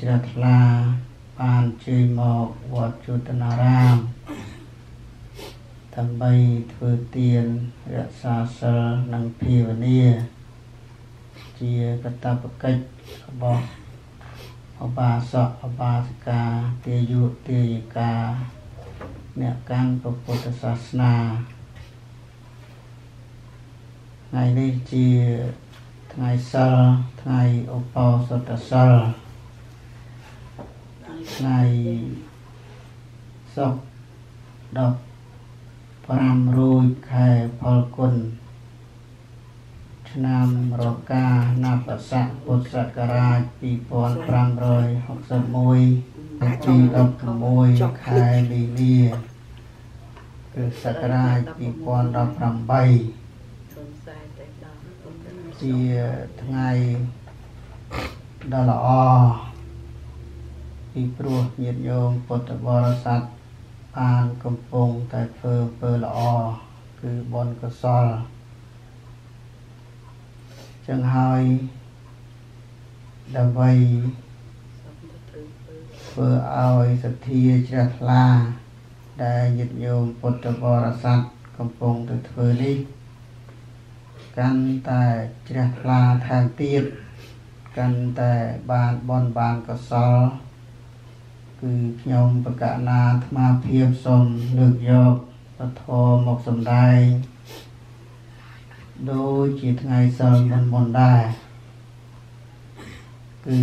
ជ្រះថ្លាបានជួយមកវត្តជតនារាមដើម្បីធ្វើទានរក្សាសិលនិងភាវនាជាកតបកិច្ចរបស់អបាសកអបាសិកាទាយុទាយិកាអ្នកកាន់ពុទ្ធសាសនាថ្ងៃនេះជាថ្ងៃសិលថ្ងៃឧបោសថសិល ថ្ងៃសុក្រ15រោចខែផលគុណឆ្នាំរកាណាបស័កពុទ្ធសករាជ2561ទី16ខែលីលាគ្រិស្តសករាជ2018ជាថ្ងៃដ៏ល្អ ពីព្រោះញាតិញោមពុទ្ធបរិស័ទបានកំពុងតែធ្វើអំពើល្អគឺបុណ្យកុសលចឹងហើយដើម្បីធ្វើឲ្យសទ្ធាជ្រះថ្លា ដែលញាតិញោមពុទ្ធបរិស័ទកំពុងទៅធ្វើនេះ កាន់តែជ្រះថ្លាថែមទៀតកាន់តែបានបនបានកុសល គឺខ្ញុំបកណាអាត្មាភាពសូមលើកយកពធមកសម្ដែងដូចជាថ្ងៃសិលមុនមុនដែរគឺ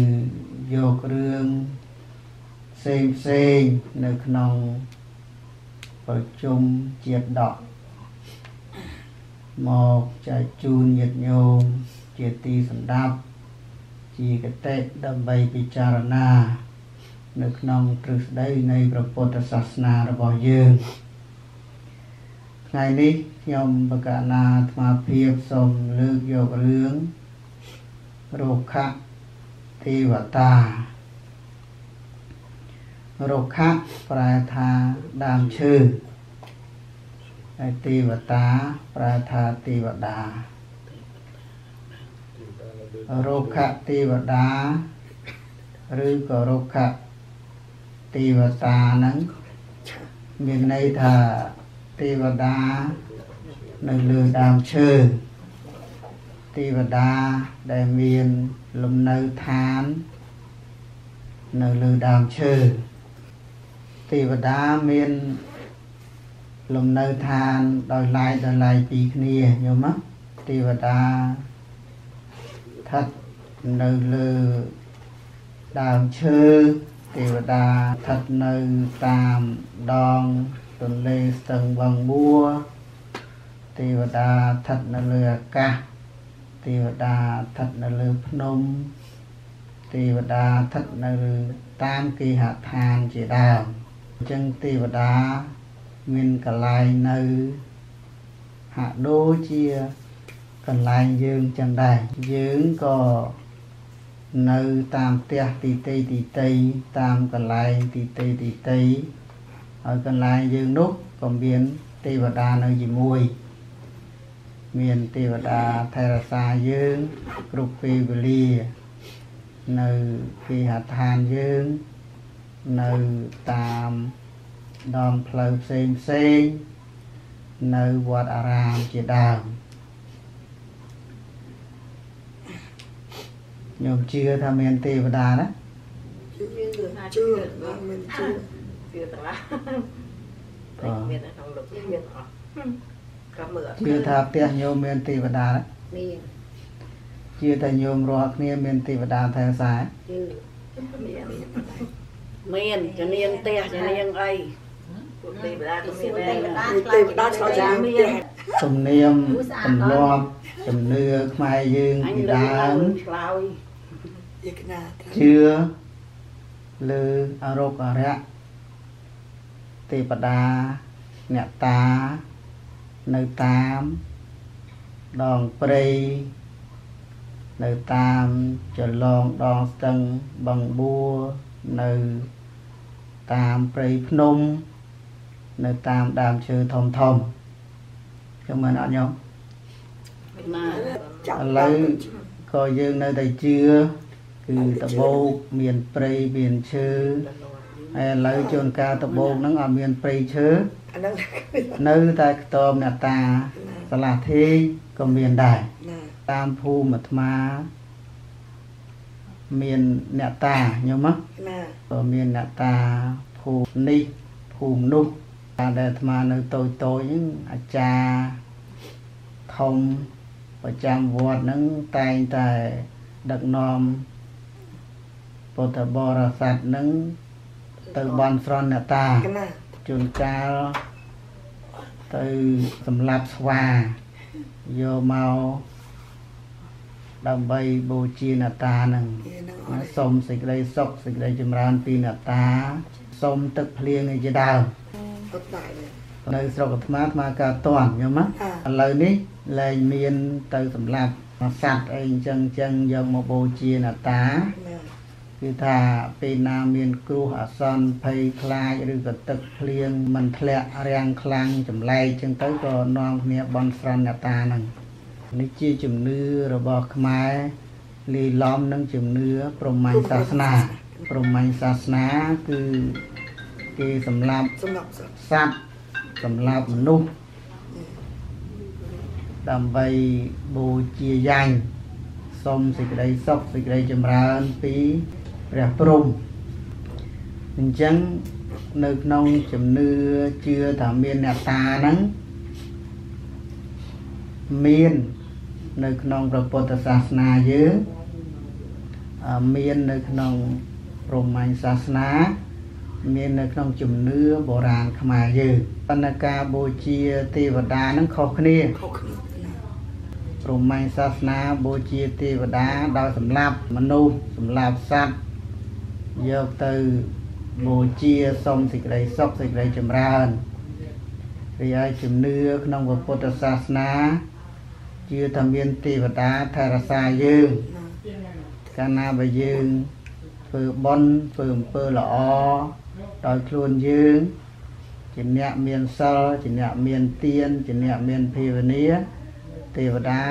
យករឿងផ្សេងផ្សេងនៅក្នុងប្រជុំជាតិដកមកចែកជូនញាតិញោមជាទីសម្ដាប់ជាកតិដើម្បីពិចារណា នៅក្នុងទ្រឹស្ដីនៃព្រះពុទ្ធសាសនារបស់យើងថ្ងៃនេះខ្ញុំបកណាអាត្មាភាពសូមលើកយករឿងរុក្ខទេវតារុក្ខប្រែថាដើមឈើហើយទេវតាប្រែថាទេវតារុក្ខទេវតាឬក៏រុក្ខ ទេវតាហ្នឹងមានន័យថាទេវតានៅលើដើមឈើទេវតាដែលមានលំនៅឋាន នៅលើដើមឈើទេវតាមានលំនៅឋានដោយឡាយដោយឡាយពីគ្នាញោមទេវតាស្ថិតនៅលើដើមឈើ ទេវតាស្ថិតនៅតាមដងទន្លេស្ទឹងបឹងបួរទេវតាស្ថិតនៅលើអាកាសទេវតាស្ថិតនៅលើភ្នំទេវតាស្ថិតនៅតាមគេហដ្ឋានជាដើមអញ្ចឹងទេវតាមានកន្លែងនៅហាក់ដូចជាកន្លែងយើងចឹងដែរយើងក៏ នៅតាមផ្ទះទីតីទីតីតាមកន្លែងទីតីទីតីហើយកន្លែងយើងនោះក៏មានទេវតានៅជាមួយមានទេវតាថែរក្សាយើងគ្រប់ពេលវេលានៅគេហដ្ឋានយើងនៅតាមដងផ្លូវផ្សេងផ្សេងនៅវត្តអារាមជាដើម ញោមជឿថាមានទេវតាណាជឿជឿមានជឿជឿទាំងឡាមានក្នុងលោកមានអត់ក៏មើលជឿថាផ្ទះញោមមានទេវតាណាមានជឿថាញោមរាល់គ្នាមានទេវតាថែរក្សាជឿមានមានជំនាញផ្ទះជំនាញអីទេវតាក៏មានដែរទេវតាឆ្លោះយ៉ាងមានទំនៀមទម្លាប់ជំនឿខ្មែរយើងពីដើមឆ្លោយ យកណាជឿលើអរុគអរៈទេវតាអ្នកតានៅតាមដងព្រៃនៅតាមចលងដងស្ទឹងបឹងបួរនៅតាមព្រៃភ្នំ នៅតាមដើមឈើធំធំខ្ញុំមិនអត់ញោមណាឥឡូវក៏យើងនៅតែជឿ គឺតបោកមានព្រៃមានឈើហើយឥឡូវជួនកាលតបោកហ្នឹងអត់មានព្រៃឈើអាហ្នឹងនៅតែខ្ទមអ្នកតាសាលាធេក៏មានដែរណាតាមភូមិអាត្មាមានអ្នកតាញោមណាណាក៏មានអ្នកតាភូមិនេះភូមិនោះតែដែលអាត្មានៅតូចតូចហ្នឹងអាចារ្យធំប្រចាំវត្តហ្នឹងតែងតែដឹកនាំ ពុទ្ធបរិស័ទហ្នឹងទៅបន់ស្រន់អ្នកតាកណាជួនកាលទៅសម្លាប់ស្វាយកមកដើម្បីបូជាអ្នកតាហ្នឹងគេហ្នឹងអណាត់សូមសេចក្តីសុខសេចក្តីចម្រើនពីអ្នកតាសូមទឹកភ្លៀងឯជាដើមអត់ដែរទេនៅស្រុកអាត្មាអាត្មាកើតតន់ញោមណាអ่าឥឡូវនេះលែងមានទៅសម្លាប់សត្វអីអញ្ចឹងអញ្ចឹងយកមកបូជាអ្នកតាណា គឺថាពេលណាមានគ្រោះអាសន្នភ័យខ្លាចឬក៏ទឹកភ្លៀងមិនធ្លាក់រាំងខ្លាំងចម្លែកអញ្ចឹងទៅក៏នាំគ្នាបន់ស្រន់អ្នកតាហ្នឹងនេះជាជំនឿរបស់ខ្មែរលាយឡំនឹងជំនឿព្រហ្មញ្ញសាសនាព្រហ្មញ្ញសាសនាគឺគេសម្លាប់សម្រាប់សត្វសត្វសម្លាប់មនុស្សដើម្បីបូជាយ៉ាញ់សូមសេចក្តីសុខសេចក្តីចម្រើនពី ព្រះព្រំអញ្ចឹងនៅក្នុងជំនឿជឿថាមានអ្នកតាហ្នឹងមាននៅក្នុងព្រះពុទ្ធសាសនាយើងអឺមាននៅក្នុងព្រហ្មញ្ញសាសនាមាននៅក្នុងជំនឿបុរាណខ្មែរយើងប៉ុន្តែការបូជាទេវតានឹងខុសគ្នាខុសគ្នាណាព្រហ្មញ្ញសាសនាបូជាទេវតាដោយសម្លាប់មនុស្សសម្លាប់សត្វ យកទៅបូជាសុំសេចក្តីសុខសេចក្តីចម្រើនរីឯជំនឿក្នុងព្រះពុទ្ធសាសនាជឿថាមានទេវតាថែរក្សាយើងណាកាលណាបើយើងធ្វើបុណ្យធ្វើអំពើល្អដោយខ្លួនយើងជាអ្នកមានសិលជាអ្នកមានទានជាអ្នកមានភាវនាទេវតា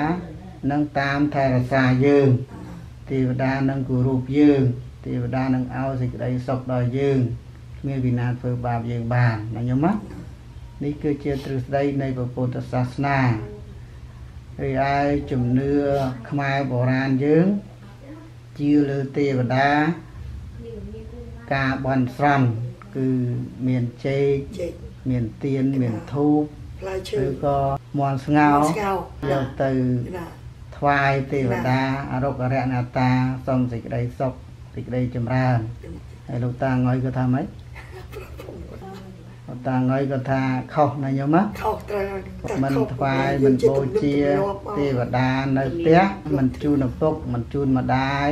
នឹងតាមថែរក្សាយើងទេវតានឹងគោរពយើង ទេវតានឹងឲ្យសេចក្តីសុខដល់យើងគ្មានវិណាធ្វើបាបយើងបានណាញោមណានេះគឺជាទ្រឹស្ដីនៃព្រះពុទ្ធសាសនារីឯជំនឿខ្មែរបុរាណយើងជឿលើទេវតាការបន់ស្រន់គឺមានចេកចេកមានទៀនមានធូបផ្លែឈើឬក៏មន់ស្ងោស្កៅយកទៅណាថ្វាយទេវតាអរុគរណតាសូមសេចក្តីសុខ សេចក្តីចម្រើនហើយលោកតាងុយក៏ថាម៉េចលោកតាងុយក៏ថាខុសណាញោមណាខុសត្រូវហើយតែមិនខុសថ្វាយមិនបូជាទេវតានៅផ្ទះមិនជូនឪពុកមិនជូនម្ដាយ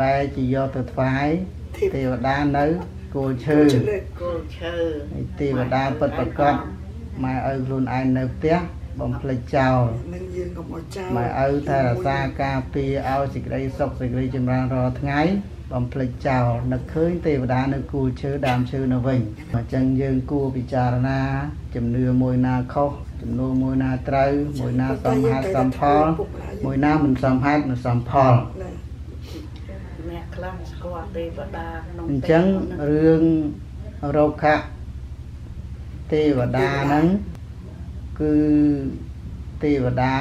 បែរជាយកទៅថ្វាយធីបទេវតានៅគោលឈើជើងគល់ឈើហើយទេវតាពិតប្រកបម៉ែឪខ្លួនឯងនៅផ្ទះ បំភ្លេចចោលនឹងយើងកុំឲ្យចោលម៉ែឪថែរក្សាការពារឲ្យសេចក្តីសុខសេចក្តីចម្រើនរាល់ថ្ងៃបំភ្លេចចោលនឹកឃើញទេវតានៅគូលឈើដើមឈើនៅវិញអញ្ចឹងយើងគួរពិចារណា ជំនឿមួយណាខុសជំនឿមួយណាត្រូវមួយណាសមហេតុសមផល មួយណាមិនសមហេតុមិនសមផលណាអ្នកខ្លះស្គាល់ទេវតាក្នុងអញ្ចឹងរឿងរោគៈទេវតាហ្នឹង គឺទេវតា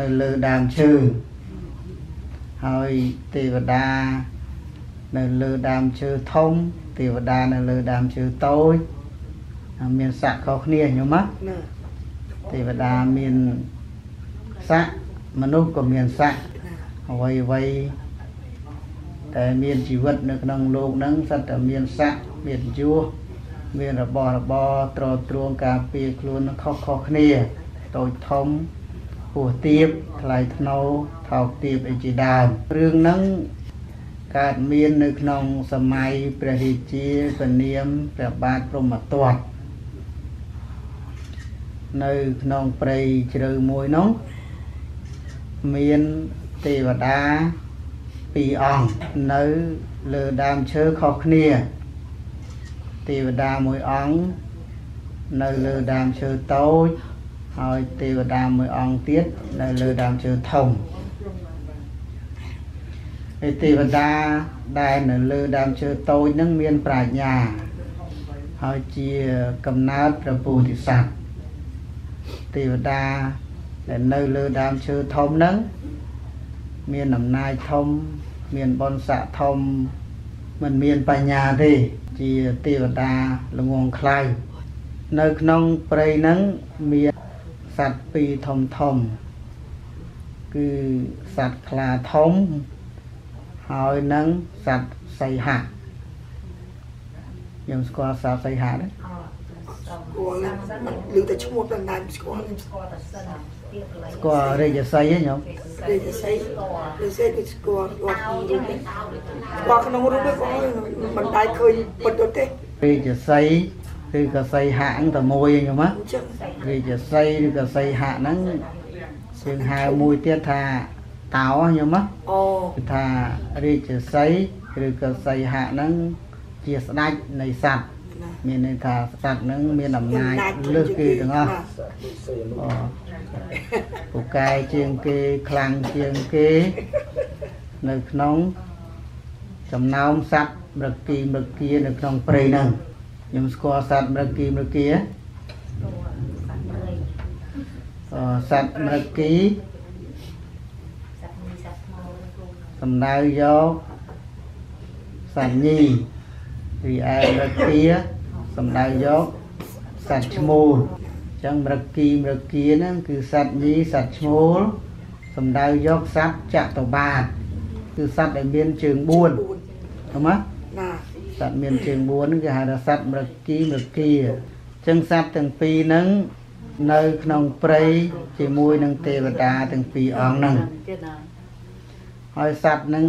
នៅលើដើមឈើហើយទេវតានៅលើដើមឈើធំ ទេវតានៅលើដើមឈើតូចមានស័ក្តិខុសគ្នាញោមណាទេវតាមានស័ក្តិមនុស្សក៏មានស័ក្តិអ្វីអ្វីតែមានជីវិតនៅក្នុងលោកហ្នឹងសត្វតែមានស័ក្តិមានយស មានរបស់របរត្រទ្រង់ការពារខ្លួននឹងខុសខុសគ្នាតូចធំហួសទៀបថ្លៃថ្នូរថោកទៀបអីជាដើមរឿងហ្នឹងកើតមាននៅក្នុងសម័យព្រះរាជាពនាមព្រះបាទព្រហ្មទត្តនៅក្នុងព្រៃជ្រៅមួយនោះមានទេវតាពីរអង្គនៅលើដើមឈើខុសគ្នា ទេវតាមួយអង្គនៅលើដើមឈើតូចហើយទេវតាមួយអង្គទៀតនៅលើដើមឈើធំហើយទេវតាដែលនៅលើដើមឈើតូចហ្នឹងមានប្រាជ្ញា ហើយជាកំណើតព្រះពោធិសត្វទេវតាដែលនៅលើដើមឈើធំហ្នឹងមានអំណាចធំ មានបុណ្យស័ក្តិធំមិនមានបញ្ញាទេ ជាទេវតាល្ងងខ្លៅនៅក្នុងព្រៃហ្នឹងមានសត្វពីរធំធំ គឺសត្វខ្លាធំ ហើយនឹងសត្វសីហៈខ្ញុំស្គាល់សត្វសីហៈទេស្គាល់ឮតែឈ្មោះដល់ណាស្គាល់ស្គាល់រាជសីហ៎ខ្ញុំលេខស័យលេខស័យគឺស្គាល់ស្គាល់ក្នុងរូបនេះស្គាល់ក្នុងរូបនេះក៏មិនដែលឃើញពិតទៅទេរាជសីគឺកសីហៈហ្នឹងតែមួយឯងខ្ញុំណាអញ្ចឹងរាជសីឬកសីហៈហ្នឹងយើងហៅមួយទៀតថាតោខ្ញុំណាអូគឺថារាជសីឬក៏សីហៈហ្នឹងជាស្ដេចនៃសត្វណា មានន័យថាសត្វហ្នឹងមានអំណាចលើសគេទាំងអស់អូពូកែជាងគេខ្លាំងជាងគេ នៅក្នុង ចំណោមសត្វមរគីមរគានៅក្នុងព្រៃហ្នឹងខ្ញុំស្គាល់សត្វមរគីមរគាអសត្វមរគីសំដៅយកសញ្ញីរីឯមរគា សំដៅយកសត្វឈ្មោលអញ្ចឹងមរគីមរគាហ្នឹងគឺសត្វញីសត្វឈ្មោលសំដៅយកសត្វចតុបាទគឺសត្វដែលមានជើង4 4ឃើញទេណាសត្វមានជើង4ហ្នឹងគេហៅថាសត្វមរគីមរគាអញ្ចឹងសត្វទាំងពីរហ្នឹងនៅក្នុងព្រៃជាមួយនឹងទេវតាទាំងពីរអង្គហ្នឹងទៀតណា ហើយសត្វហ្នឹង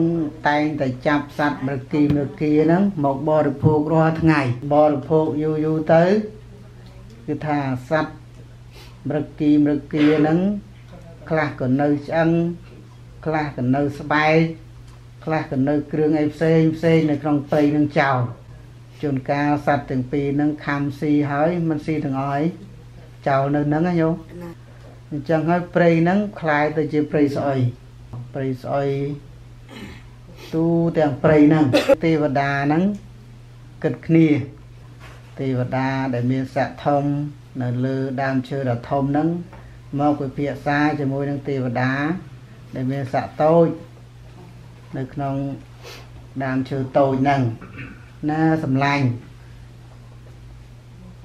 តែងតែចាប់សត្វមរគីមរគាហ្នឹងមកបរិភោគរាល់ថ្ងៃបរិភោគយូរយូរទៅគឺថាសត្វមរគីមរគាហ្នឹងខ្លះក៏នៅឆ្អឹងខ្លះក៏នៅស្បែកខ្លះក៏នៅគ្រឿងអីផ្សេងផ្សេងនៅក្នុងព្រៃហ្នឹងចោលជួនកាលសត្វទាំងពីរហ្នឹងខំស៊ីហើយមិនស៊ីទាំងអស់ហើយចោលនៅហ្នឹងណាញោម ណា អញ្ចឹងហើយព្រៃហ្នឹងคล้ายទៅជាព្រៃស្អុយ ព្រៃស្អុយទូទាំងព្រៃហ្នឹងទេវតាហ្នឹងគិតគ្នាទេវតាដែលមានស័ក្តិធំនៅលើដើមឈើដ៏ធំហ្នឹងមកពិភាក្សាជាមួយនឹងទេវតាដែលមានស័ក្តិតូចនៅក្នុងដើមឈើតូចហ្នឹងណាសម្លាញ់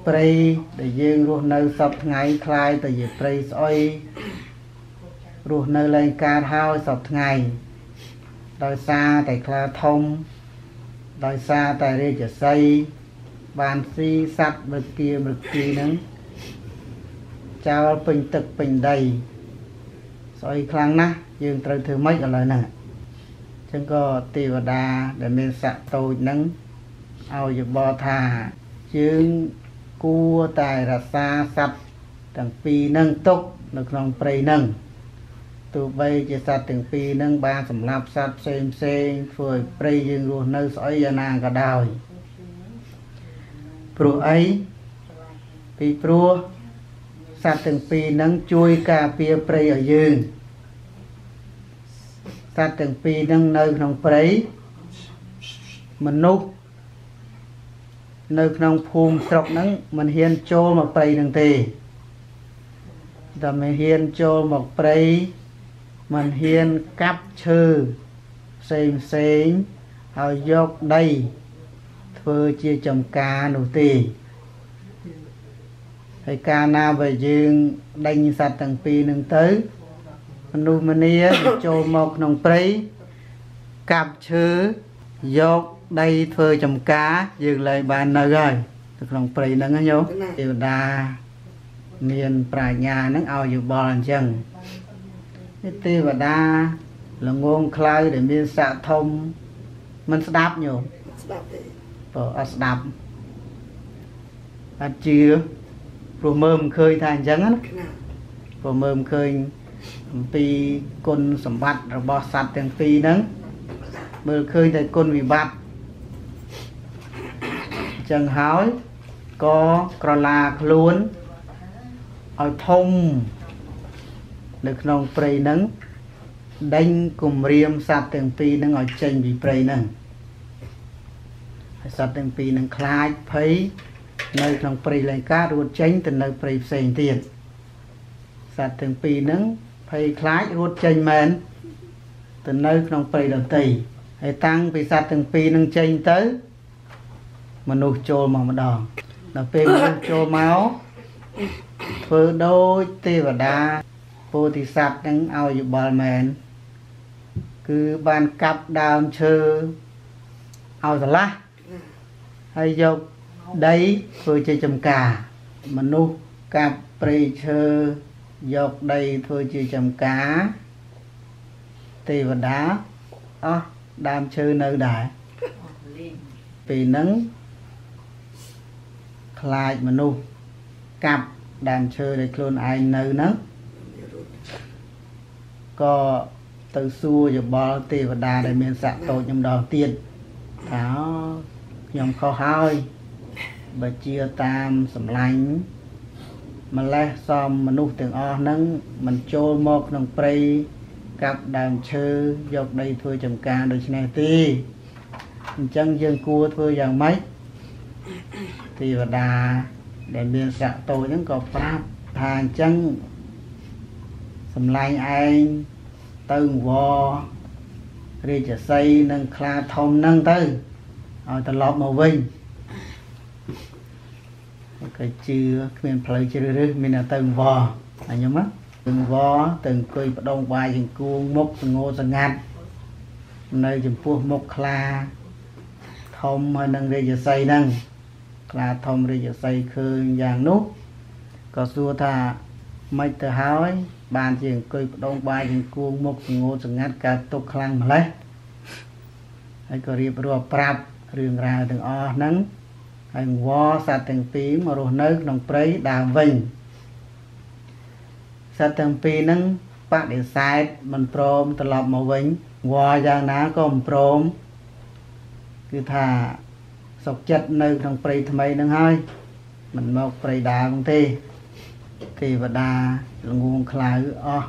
ព្រៃដែលយើងរស់នៅសពថ្ងៃคล้ายទៅជាព្រៃស្អុយ រស់នៅលែងកើតហើយសពថ្ងៃដោយសារតែខ្លាធំដោយសារតែរាជសីបានស៊ីសัตว์មൃគាមૃគីហ្នឹងចោលពេញទឹកពេញដីស្អុយខ្លាំងណាស់យើងត្រូវធ្វើម៉េចឥឡូវហ្នឹងអញ្ចឹងក៏ទេវតាដែលមានស័ក្តិតូចហ្នឹងឲ្យយោបល់ថាយើងគួរតែរក្សាសត្វទាំងពីរហ្នឹងទុកនៅក្នុងព្រៃហ្នឹង ទោះបីជាសត្វទាំងពីរហ្នឹងបានសម្លាប់សត្វផ្សេងផ្សេងធ្វើឲ្យព្រៃយើងរស់នៅស្អុយយ៉ាងណាក៏ដោយព្រោះអីពីព្រោះសត្វទាំងពីរហ្នឹងជួយការពារព្រៃឲ្យយើងសត្វទាំងពីរហ្នឹងនៅក្នុងព្រៃមនុស្សនៅក្នុងភូមិស្រុកហ្នឹងមិនហ៊ានចូលមកព្រៃហ្នឹងទេតែមិនហ៊ានចូលមកព្រៃ មិនហ៊ានកាប់ឈើផ្សេងផ្សេងហើយយកដី ធ្វើជាចំការនោះទេហើយកាលណាបើយើងដេញសត្វទាំងពីរហ្នឹងទៅមនុស្សម្នាចូលមកក្នុងព្រៃកាប់ឈើយកដីធ្វើចំការយើងលែងបាននៅហើយនៅក្នុងព្រៃហ្នឹងណាញោមទេវតាមានប្រាជ្ញាហ្នឹងឲ្យយោបល់អញ្ចឹងនេះ ទេវតាល្ងងខ្លៅដែលមានស័ក្តិធំមិនស្ដាប់ញោមស្ដាប់ទេបើអត់ស្ដាប់អត់ជឿព្រោះមើលមិនឃើញថាអញ្ចឹងណាណាព្រោះមើលមិនឃើញអំពីគុណសម្បត្តិរបស់សត្វទាំងពីរហ្នឹងមើលឃើញតែគុណវិបត្តិអញ្ចឹចឹងហើយក៏ក្រឡាខ្លួនឲ្យធំ នៅក្នុងព្រៃហ្នឹងដេញគំរាមសត្វទាំងពីរហ្នឹងឲ្យចេញពីព្រៃហ្នឹងហើយសត្វទាំងពីរហ្នឹងខ្លាចភ័យនៅក្នុងព្រៃលង្ការត់ចេញទៅនៅព្រៃផ្សេងទៀតសត្វទាំងពីរហ្នឹងភ័យខ្លាចរត់ចេញមែនទៅនៅក្នុងព្រៃដតីហើយតាំងពីសត្វទាំងពីរហ្នឹងចេញទៅ មនុស្សចូលមកម្ដងដល់ពេលមនុស្សចូលមកធ្វើដូចទេវតា ពោធិសត្វហ្នឹងឲ្យយោបល់មែនគឺបានកាប់ដើមឈើឲ្យស្រឡះហើយយកដីធ្វើជាចំការមនុស្សកាប់ព្រៃឈើយកដីធ្វើជាចំការទេវតាអស់ដើមឈើនៅដែរពេលហ្នឹងខ្លាចមនុស្សកាប់ដើមឈើដែលខ្លួនឯងនៅហ្នឹង ក៏ទៅសួរយោបល់ទេវតាដែលមានស័ក្តិតូចម្ដងទៀតថាខ្ញុំខុសហើយបើជាតាមសម្លាញ់ម្លេះសំមនុស្សទាំងអស់ហ្នឹងមិនចូលមកក្នុងព្រៃកាប់ដើមឈើយកដីធ្វើចំការដូច្នេះទេអញ្ចឹងយើងគួរធ្វើយ៉ាងម៉េចទេវតាដែលមានស័ក្តិតូចហ្នឹងក៏ប្រាប់ថាអញ្ចឹង សម្លាញ់ឯងទៅវរាជសីនិងខ្លាធំហ្នឹងទៅឲ្យត្រឡប់មកវិញក៏ជឿគ្មានផ្លូវជ្រើសរើសមានតែទៅវអញ្ចឹងណាទៅវទៅអង្គុយបដងបាយចង្គួងមុខសងោសងាត់នៅចំពោះមុខខ្លាធំហើយនឹងរាជសីហ្នឹងខ្លាធំរាជសីឃើញយ៉ាងនោះក៏សួរថាមិនទៅហើយ បានជាអង្គុយបដងបាយចង្គួងមុខសងោសងាត់កើតទុកខ្លាំងម្លេះហើយក៏រៀបរាប់ប្រាប់រឿងរ៉ាវទាំងអស់ហ្នឹងហើយវសត្វទាំងពីរមករស់នៅក្នុងព្រៃដើមវិញសត្វទាំងពីរហ្នឹងបដិសេធមិនព្រមត្រឡប់មកវិញវយ៉ាងណាក៏មិនព្រមគឺថាសុកចិត្តនៅក្នុងព្រៃថ្មីហ្នឹងហើយមិនមកព្រៃដើមទេ ទេវតាល្ងងខ្លៅអស់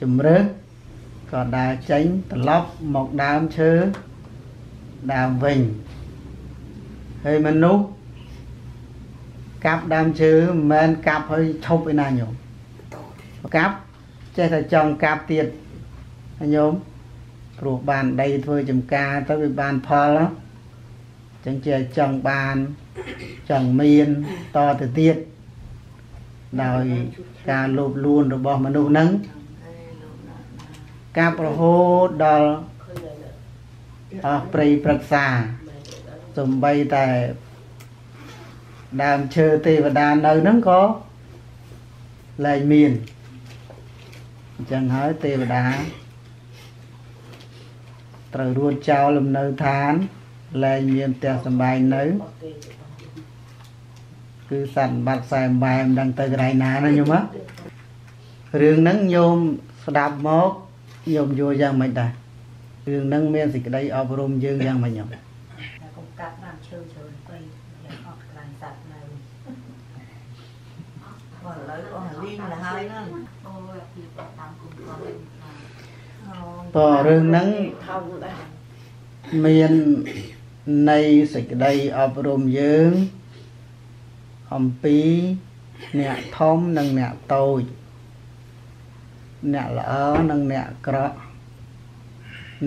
ជំរឿនក៏ដើរចេញត្រឡប់មកដើមឈើដើមវិញហើយមនុស្សកាប់ដើមឈើមិនមែនកាប់ហើយឈប់ឯណាញោមកាប់ចេះតែចង់កាប់ទៀតញោមព្រោះបានដីធ្វើចំការទៅវាបានផលចឹងជាចង់បានចង់មានតទៅទៀត ដោយការលោភលួនរបស់មនុស្សហ្នឹងកាប់រហូតដល់អស់ព្រៃព្រឹក្សាសំបីតែដើមឈើទេវតានៅហ្នឹងក៏លែងមានអញ្ចឹងហើយទេវតាត្រូវរួចចោលលំនៅឋានលែងមានផ្ទះសម្បែងនៅ គឺសត្វបាត់ខ្សែបែមដឹងទៅកន្លែងណាណាញោមរឿងហ្នឹងញោមស្ដាប់មកញោមយល់យ៉ាងម៉េចដែររឿងហ្នឹងមានសេចក្តីអប់រំយើងយ៉ាងម៉េចញោមកាប់បានឈើច្រើនពេកយ៉ាងអស់កន្លែងសត្វនៅបើឥឡូវអស់លីងទៅហើយហ្នឹងអូយពីតាមគុំគាត់តរឿងហ្នឹងថោកដែរមាននៃសេចក្តីអប់រំយើង អំពីអ្នកធំនិងអ្នកតូចអ្នកល្អនិងអ្នកក្រក់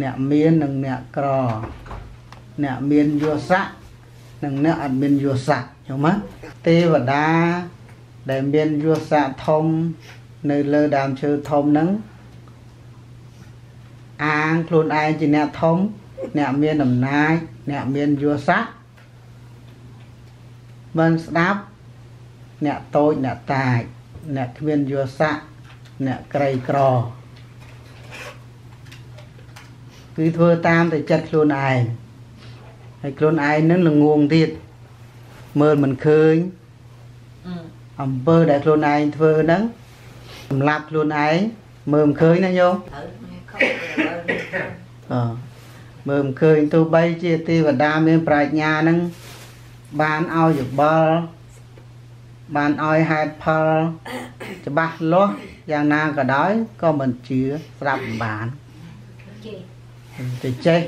អ្នកមាននិងអ្នកក្រអ្នកមានយស័កនិងអ្នកអត់មានយស័កយល់មកទេវតាដែលមានយស័កធំ នៅលើដើមឈើធំហ្នឹងអាងខ្លួនឯងជាអ្នកធំ អ្នកមានអំណាចអ្នកមានយស័កបានស្ដាប់ អ្នកតូចអ្នកតាចអ្នកគ្មានយស័កអ្នកក្រីក្រគឺធ្វើតាមតែចិត្តខ្លួនឯងហើយខ្លួនឯងនឹងល្ងងទៀតមើលមិនឃើញអំពើដែលខ្លួនឯងធ្វើហ្នឹងសម្លាប់ខ្លួនឯងមើលមិនឃើញណាញោមអមើលមិនឃើញទោះបីជាទេវតាមានប្រាជ្ញានឹងបានឲ្យយោបល់ បានឲ្យហេតុផលច្បាស់លាស់យ៉ាងណាក៏ដោយក៏មិនជឿស្រាប់មិនបានជេទៅចេះ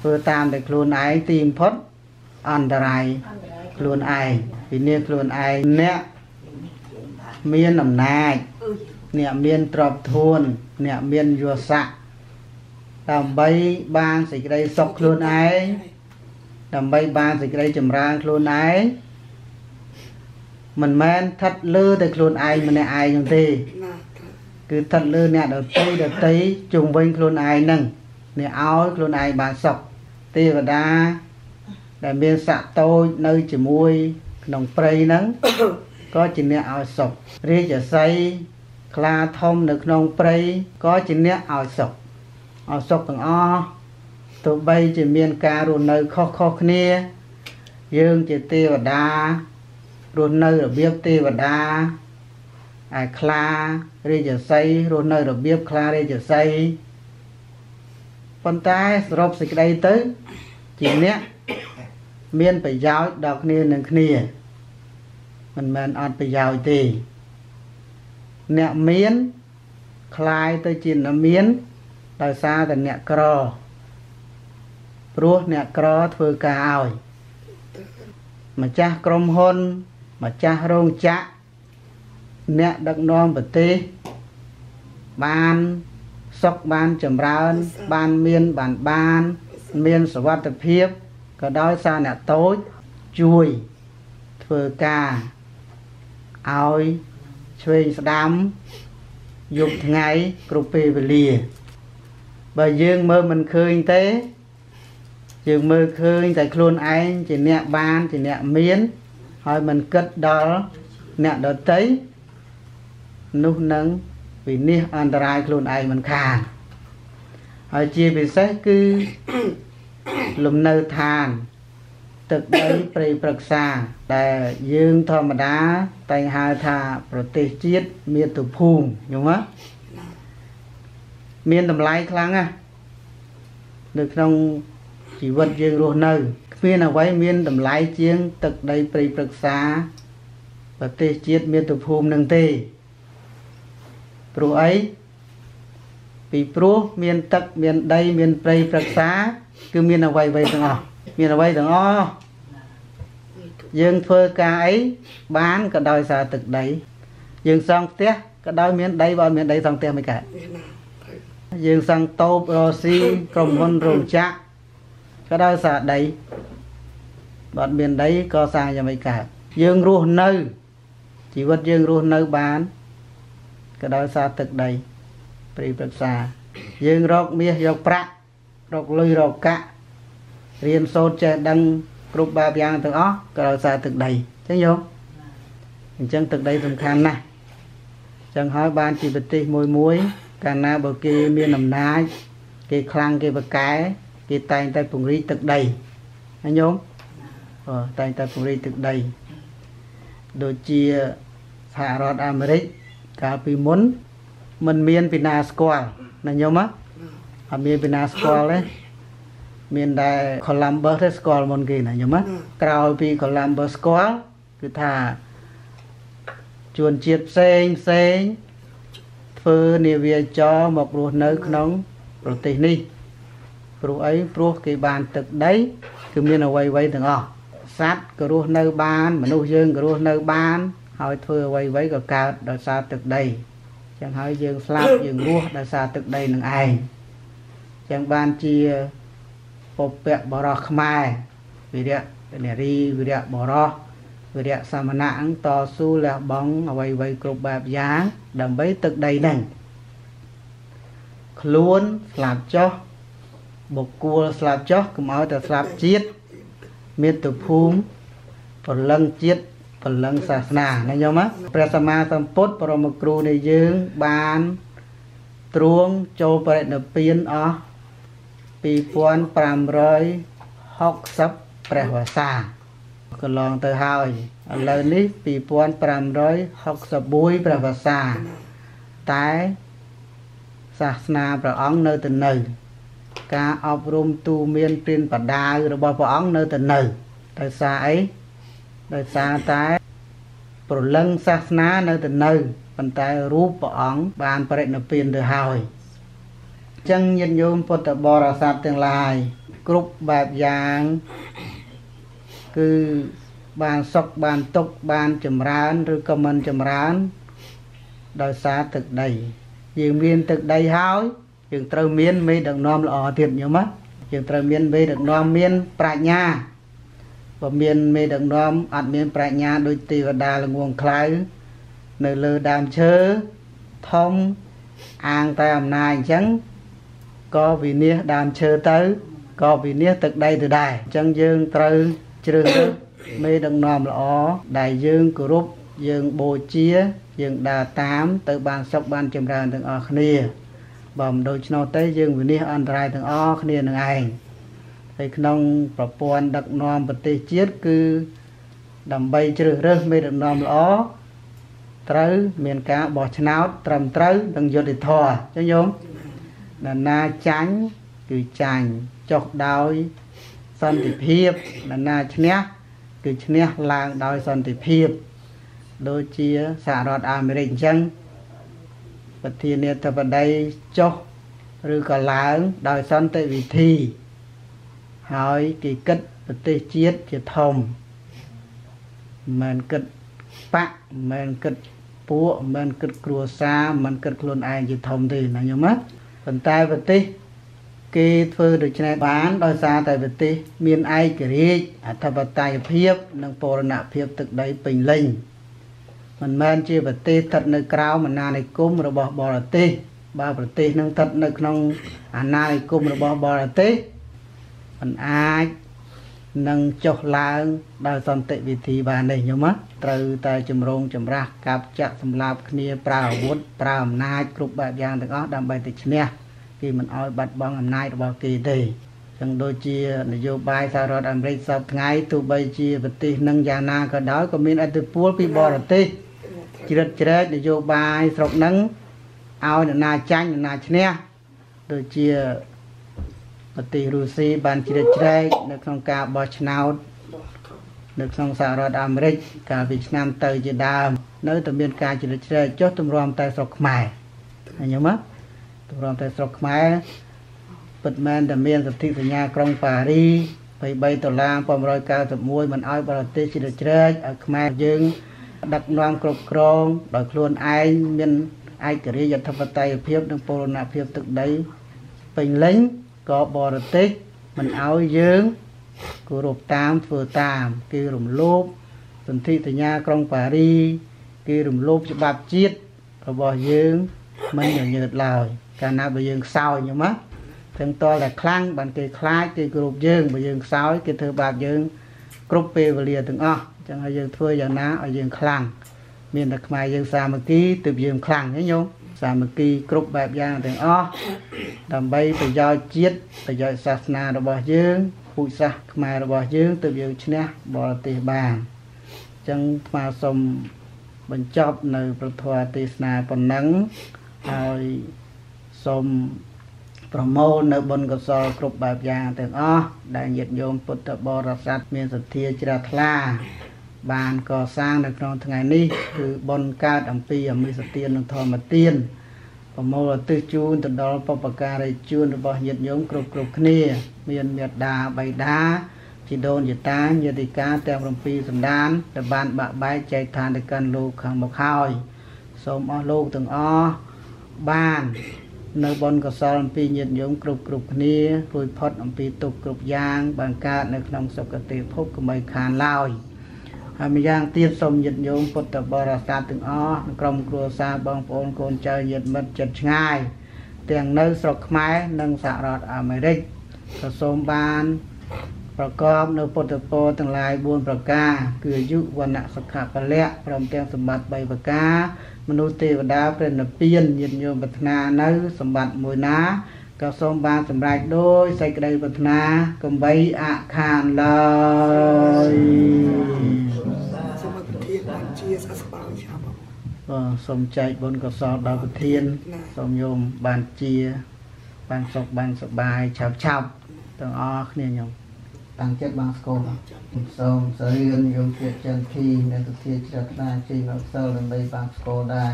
ធ្វើតាមតែខ្លួនឯងទីបំផុតអន្តរាយអន្តរាយខ្លួនឯងវិនិច្ឆ័យខ្លួនឯងអ្នកមានអំណាចអ្នកមានទ្រព្យធនអ្នកមានយស័ក្តិដើម្បីបានសេចក្តីសុខខ្លួនឯងដើម្បីបានសេចក្តីចម្រើនខ្លួនឯង មិនមែនស្ថិតលើតែខ្លួនឯងម្នាក់ឯងនោះទេណាគឺស្ថិតលើអ្នកដតីដតីជុំវិញខ្លួនឯងហ្នឹងអ្នកឲ្យខ្លួនឯងបានសុខទេវតា ដែលមានស័ក្តិតូចនៅជាមួយ ក្នុងព្រៃហ្នឹងក៏ជាអ្នកឲ្យសុខរាជសីខ្លាធំនៅក្នុងព្រៃក៏ជាអ្នកឲ្យសុខឲ្យសុខទាំងអស់ទោះបីជាមានការរស់នៅខុសៗគ្នា យើងជាទេវតា រស់នៅរបៀបទេវតាឯខ្លារាជសីរស់នៅរបៀបខ្លារាជសីប៉ុន្តែសរុបសេចក្តីទៅជាអ្នកមានប្រយោជន៍ដល់គ្នានឹងគ្នា មិនមែនអត់ប្រយោជន៍ទេ អ្នកមានคลายទៅជាអ្នកមានដោយសារតែអ្នកក្រព្រោះអ្នកក្រធ្វើការឲ្យម្ចាស់ក្រុមហ៊ុន ម្ចាស់រោងចក្រអ្នកដឹកនាំប្រទេសបានសុខបានចម្រើន បានមានបានបាន មានសวัสดิភាពក៏ដោយសារអ្នកតូចជួយធ្វើការឲ្យឆ្វេងស្ដាំយប់ថ្ងៃគ្រប់ពេលវេលា បើយើងមើលមិនឃើញទេយើងមើលឃើញតែខ្លួនឯងជាអ្នកបានជាអ្នកមាន ហើយមិនគិតដល់អ្នកដតីនោះនឹងវិនិច្ឆ័យអន្តរាយខ្លួនឯងមិនខានហើយជាពិសេសគឺលំនៅឋាន ទឹកដីព្រៃព្រឹក្សា ដែលយើងធម្មតាតែងហៅថាប្រទេសជាតិមាតុភូមិយល់មកមានតម្លៃខ្លាំងណាស់នៅក្នុងជីវិតយើងរស់នៅ គ្មានអ្វីមានតម្លៃជាង ទឹកដីព្រៃព្រឹក្សាប្រទេសជាតិមាតុភូមិនឹងទេព្រោះអីពីព្រោះមានទឹកមានដីមានព្រៃព្រឹក្សាគឺមានអ្វីអ្វីទាំងអស់មានអ្វីទាំងអស់យើងធ្វើការអីបានក៏ដោយសារទឹកដី យើងសង់ផ្ទះក៏ដោយមានដីបើអត់មានដីសង់ផ្ទះមិនកើតណាយើងសង់តូបរស់ស៊ីក្រុមហ៊ុនរោងចក្រ ក៏ដោយសារដីបើអត់មានដីក៏សាងយ៉ាងមិនកើតយើងរស់នៅជីវិតយើងរស់នៅបានក៏ដោយសារទឹកដីព្រៃព្រឹក្សាយើងរកមាសយកប្រាក់រកលុយរកកាក់រៀនសូត្រចេះដឹងគ្រប់បែបយ៉ាងទាំងអស់ក៏ដោយសារទឹកដីអញ្ចឹងយោអញ្ចឹងទឹកដីសំខាន់ណាស់អញ្ចឹងហើយបានជាប្រទេសមួយមួយកាលណាបើគេមានអំណាចគេខ្លាំងគេបកែ គេតែងតែពង្រីកទឹកដីហើយញោមអឺតែងតែពង្រីកទឹកដីដូចជាសហរដ្ឋអាមេរិកកាលពីមុនมันមានពីណាស្គាល់ណាញោមហ៎អត់មានពីណាស្គាល់ទេមានតែ Columbus ទេស្គាល់មុនគេណាញោមហ៎ក្រោយពី Columbus ស្គាល់គឺថាជួនជាតិផ្សេងផ្សេងធ្វើនាវាចរមករស់នៅក្នុង ប្រទេសនេះ ព្រោះអីព្រោះគេបានទឹកដីគឺមានអ្វីអ្វីទាំងអស់សត្វក៏រស់នៅបាន មនុស្សយើងក៏រស់នៅបាន ហើយធ្វើអ្វីអ្វីក៏កើតដោយសារទឹកដីចឹងហើយយើងស្លាប់យើងរស់ដោយសារទឹកដីនឹងឯងចឹងបានជាពពៈបរោះខ្មែរវិរៈនារីវិរៈបរោះវិរៈសមណៈអង្គតស៊ូលះបង់អ្វីអ្វីគ្រប់បែបយ៉ាង ដើម្បីទឹកដីហ្នឹងខ្លួនស្លាប់ចុះ បុគ្គលស្លាប់ចុះកុំឲ្យតែស្លាប់ជាតិមាតុភូមិព្រលឹងជាតិព្រលឹងសាសនាណាញោមណាព្រះសម្មាសម្ពុទ្ធបរមគ្រូនៃយើងបានទ្រង់ចូលបរិនិព្វានអស់2560ព្រះវស្សាកន្លងទៅហើយឥឡូវនេះ2561ព្រះវស្សាតែសាសនាព្រះអង្គនៅទៅនៅ ការអប់រំទូមានព្រានបដាវរបស់ព្រះអង្គនៅតែនៅដោយសារអីដោយសារតែប្រលឹងសាសនានៅតែនៅប៉ុន្តែរូបព្រះអង្គបានបរិនិព្វានទៅហើយអញ្ចឹងញាតិញោមពុទ្ធបរិស័ទទាំងឡាយគ្រប់បែបយ៉ាងគឺបានសុខបានទុកបានចម្រើនឬក៏មិនចម្រើនដោយសារទឹកដីយើងមានទឹកដីហើយ យើងត្រូវមានមេដឹកនាំល្អទៀតញោមណាយើងត្រូវមានមេដឹកនាំមានប្រាជ្ញាបើមានមេដឹកនាំអត់មានប្រាជ្ញាដូចទេវតាល្ងងខ្លៅនៅលើដើមឈើធំអាងតែអំណាចអញ្ចឹងក៏វិនិច្ឆ័យដើមឈើទៅក៏វិនិច្ឆ័យទឹកដីទៅដែរអញ្ចឹងយើងត្រូវជ្រើសរើសមេដឹកនាំល្អដែលយើងគោរពយើងបូជា យើងដើរតាម ទៅបានសុខបានចម្រើនទាំងអស់គ្នា បើមិនដូច្នោះទេយើងវិនិច្ឆ័យអន្តរាយទាំងអស់គ្នានឹងឯងហើយក្នុងប្រព័ន្ធដឹកនាំប្រទេសជាតិគឺដើម្បីជ្រើសរើសមេដឹកនាំល្អត្រូវមានការបោះឆ្នោតត្រឹមត្រូវនិងយុត្តិធម៌ចឹងញោមណានាចាញ់គឺចាញ់ចុះដោយសន្តិភាពណានាឈ្នះគឺឈ្នះឡើងដោយសន្តិភាព ដូចជាសហរដ្ឋអាមេរិកអញ្ចឹង ប្រធានាធិបតីចុះឬក៏ឡើងដោយសន្តិវិធី ហើយគេគិតប្រទេសជាតិជាធំមិនគិតបកមិនគិតពួកមិនគិតគ្រួសារមិនគិតខ្លួនឯងជាធំទេណាញោមណាប៉ុន្តែប្រទេសគេធ្វើដូច្នេះបានដោយសារតែប្រទេស មានឯករាជ្យអធិបតេយ្យភាព និងបូរណភាពទឹកដីពេញលេញ មិនមែនជាប្រទេសស្ថិតនៅក្រៅអាណានិគមរបស់បរទេសបើប្រទេសនឹងស្ថិតនៅក្នុងអាណានិគមរបស់បរទេសมันអាចនឹងចុះឡើងដោយសន្តិវិធីបាននេះញោមណាត្រូវតែជំរងចម្រាស់កាប់ចាក់សម្លាប់គ្នាប្រើអាវុធប្រើអំណាចគ្រប់បែបយ៉ាងទាំងអស់ដើម្បីទៅឈ្នះគេមិនអោយបាត់បង់អំណាចរបស់គេទេចឹងដូចជានយោបាយសហរដ្ឋអាមេរិកសពថ្ងៃទោះបីជាប្រទេសនឹងយ៉ាងណាក៏ដោយក៏មានអធិពលពីបរទេស ជ្រិតជ្រែកនយោបាយស្រុកនឹងឲ្យនរណាចាញ់នរណាឈ្នះដូចជាប្រទេសរុស្ស៊ីបានជ្រៀតជ្រែកនៅក្នុងការបោះឆ្នោតនៅក្នុងសហរដ្ឋអាមេរិកកាលពីឆ្នាំទៅជាដើមនៅតែមានការជ្រៀតជ្រែកចុះទម្រាំតែស្រុកខ្មែរឃើញទេទម្រាំតែស្រុកខ្មែរពិតមែនតែមានសន្ធិសញ្ញាក្រុងប៉ារី23ដុល្លារ1991មិនអោយបរទេសជ្រៀតជ្រែកឲ្យខ្មែរយើង ដឹកនាំគ្រប់គ្រងដោយខ្លួនឯងមានឯករាជ្យអធិបតេយ្យភាពនិងពលនភាពទឹកដីពេញលេញក៏បរទេសមិនអោយយើងគោរពតាមធ្វើតាមគេរំលោភសន្ធិសញ្ញាក្រុងប៉ារីគេរំលោភច្បាប់ជាតិរបស់យើងមិនញញើតឡើយកាលណាបើយើងខ្សោយញោមណាទាំងតលតែខ្លាំងបានគេខ្លាចគេគោរពយើងបើយើងខ្សោយគេធ្វើបាបយើងគ្រប់ពេលវេលាទាំងអស់អញ្ចឹងហើយយើងធ្វើយ៉ាងណាឲ្យយើងខ្លាំងមានតែខ្មែរយើងសាមគ្គីទើបយើងខ្លាំងហ្នឹងញោមសាមគ្គីគ្រប់បែបយ៉ាងទាំងអស់ដើម្បីប្រយោជន៍ជាតិប្រយោជន៍សាសនារបស់យើងពូជសាសន៍ខ្មែររបស់យើងទើបយើងឈ្នះបរទេសបានអញ្ចឹងស្មាសូមបញ្ចប់នៅប្រធមទេសនាប៉ុណ្ណឹងហើយសូមប្រមូលនៅបុណ្យកុសលគ្រប់បែបយ៉ាងទាំងអស់ដែលញាតិញោមពុទ្ធបរិស័ទមានសទ្ធាជ្រះថ្លា បានកសាងនៅក្នុងថ្ងៃនេះគឺបុណ្យកើតអំពីអមិសទាននិងធម្មទានប្រមូលឧទ្ទិសជូនទៅដល់បុព្វការីជួនរបស់ញាតិញោមគ្រប់គ្រប់គ្នា មានមេត្តាបៃតាជីដូនយតាញាតិកាទាំង7សន្តានដែលបានបាក់បែកចែកឋានទៅកាន់លោកខាងមុខហើយសូមអស់លោកទាំងអស់បាននៅបុណ្យកុសលអំពីញាតិញោមគ្រប់គ្រប់គ្នារួចផុតអំពីទុក្ខគ្រប់យ៉ាងបានកើតនៅក្នុងសុគតិភពកុំបីខានឡើយ ហើយម្យ៉ាងទៀតសូមញាតិញោមពុទ្ធបរិស័ទទាំងអស់ក្រុមគ្រួសារបងប្អូនកូនចៅញាតិមិត្តចិត្តឆ្ងាយទាំងនៅស្រុកខ្មែរនិងសហរដ្ឋអាមេរិកក៏សូមបានប្រកបនៅពុទ្ធពរទាំងឡាយ4ប្រការគឺអាយុវណ្ណៈសុខៈពលៈព្រមទាំងសម្បត្តិ3ប្រការមនុស្សទេវតាព្រះនិព្វានញាតិញោមប្រាថ្នានៅសម្បត្តិមួយណា ក៏សូមបានសម្រេចដោយសេចក្តីប្រាថ្នាកំបីអខានឡើយសូមឲ្យប្រធានបានជាសះស្បើយឆាប់បាទសូមចែកបុណ្យកុសលដល់ប្រធានសូមញោមបានជា បានសុខបានសប្បាយឆាប់ឆាប់ទាំងអស់គ្នាញោមតាំងចិត្តបានស្គាល់សូមសរៀនយកចិត្តចន្ទធីនិងទធាជ្រះថ្នាជ័យមកសិលដើម្បីបានស្គាល់ដែរ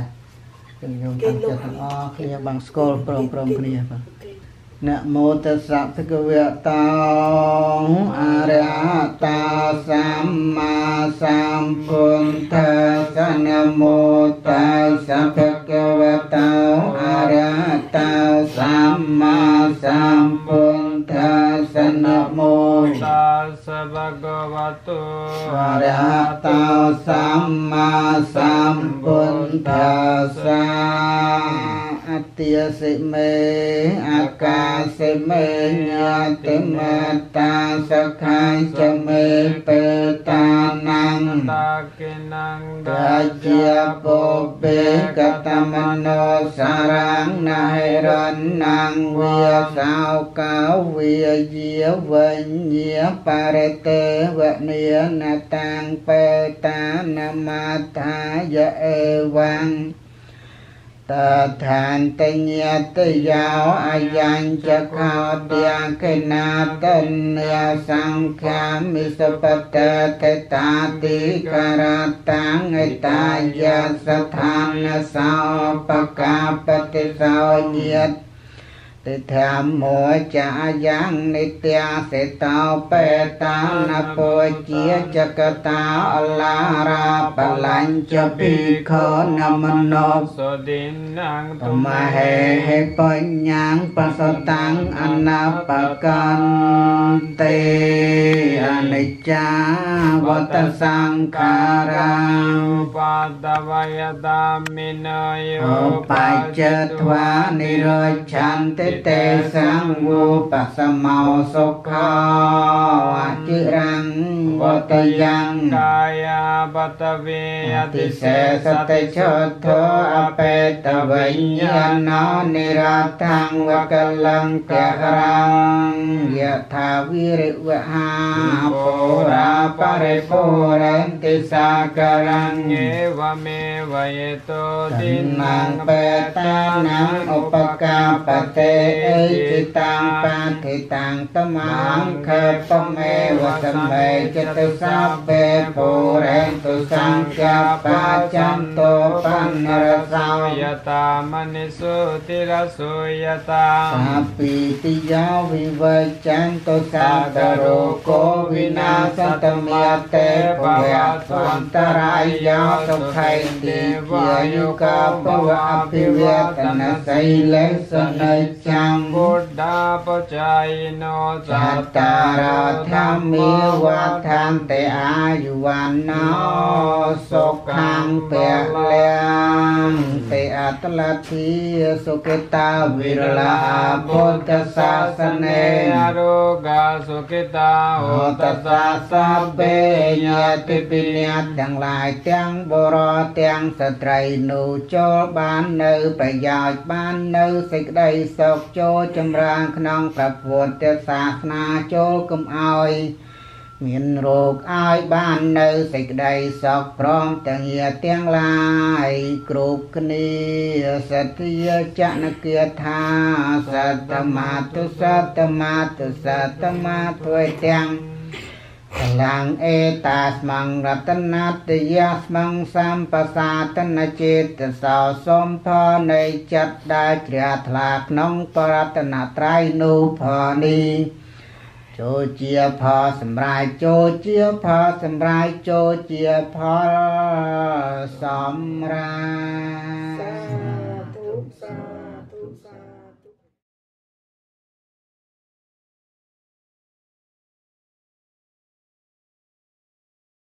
ចឹងញោមតាំងចិត្តទាំងអស់គ្នាបានស្គាល់ព្រមព្រមគ្នាបាទ นะโมตัสสะภะคะวะโตอะระหะโตสัมมาสัมพุทธัสสะนะโมตัสสะภะคะวะโตอะระหะโตสัมมาสัมพุทธัสสะนะโมตัสสะภะคะวะโตอะระหะโตสัมมาสัมพุทธัสสะ tia sĩ mê, a ca si mê nha ti mê ta sa kha cha mê pe ta năng. Ta ki năng da chia po pe ca ta ma no sa rang na he ran năng via sao cao via diya vinh nhiya pa re te va niya na tang, pe ta, na ma tha ya e vang ตทานตเนียตยาวอายังจะข้าวเตียงขนาตันเนียสังขามิสปตเตตาติการตังตายาสถานสาวปกาปฏิสาวยต តាយអេវੰតថានតញ្ញតយោអាយ៉ាងចកោទាំងកេណាតញ្ញាសង្ខាមិសបតតតាតិការតាំងអតាយស្ថានសោបកាបតិសោញាតតិធម្មោចាយ៉ាងនិត្យាសេតោបេតានពុជាចកតាអលារាបលាញ់ចពីខនមនោសុឌិនੰតមហេហេបញ្ញាងបសតាំងអនាបកន្ទេអនិច្ចាវតសង្ខារាងបាតវយតាមិណយោឧបច្ចត្វានិរច្ឆន្តិទេសង្វុបសមោសុខោអចិរੰវតយ៉ាងកាយាបតវេអអតិតិសេសេសតិចធោអបេតវិញ្ញាណោនិរតាំងវកលំករាំយថាវិរិវហាពុរាបរិពុរន្តិសាករੰញេវមេវយតោតិតិននំងបេតានំឧបកាបតេអេចិតាំងបាធិតាំងតមង្ខេបមេវសមេចតុសាបេពុរន្តុសង្ឃបាចន្ទោបណ្ណរសោយតាមនិសុតិរសុយតាសាពីតិយោវិវចន្តុសាតរោគោវិនាសតមេតេភវៈសន្តរាយោសុខៃទេវាយុកាពវៈអភិវេតនសីលេសនិច្ចាំបុទ្ធាបច្ច័យណោចតារធម្មេវដ្ឋានទេអាយុវណ្ណោសុខੰពលំទេអតលធិសុគតាវិរលាពុ ទ្ធសាសនេអរោកាសុគិតាហហោោតតសាសសាសាបេញតិពិញ្ញាទាំងឡាយទាំងបរោទាំងស្ត្រីនោះចូលបាននៅប្រយោជន៍បាននៅសេចក្តីសុខចូលចម្រើនក្នុងព្រះពុទ្ធសាសនាចូលកុំឲ្យ មានរោគឲ្យបាននៅសេចក្តីសុខព្រមទាំងញាតិទាំងឡាយគ្រប់គ្នាសទ្ធាចនគាថាសតមាទុសតមាទុសតមាទ្វេទាំងកលាំងអេតាស្មងរតនតយាស្មងសម្បសាតនចេតសោសំផលនៃចិត្តដែលជ្រះថ្លាក្នុងបរតនត្រ័យនោះផលនេះ ចូលជាផលសម្រាប់ចូលជាផលសម្រាប់ចូលជាផលសម្រាប់